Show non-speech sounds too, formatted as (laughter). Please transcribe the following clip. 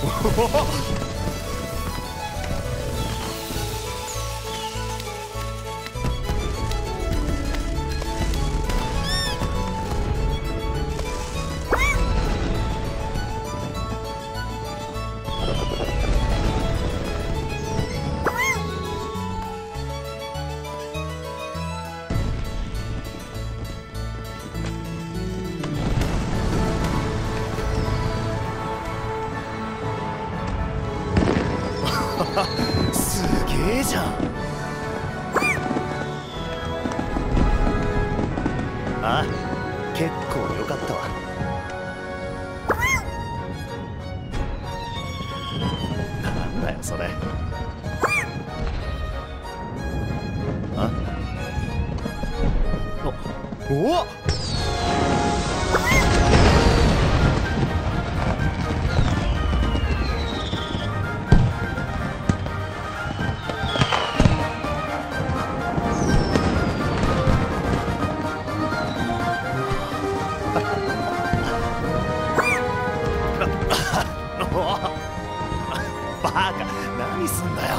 Whoa! (laughs) すげえじゃん。あ結構良かったわ。なんだよそれ。あおおっ。(laughs) バカ何すんだよ。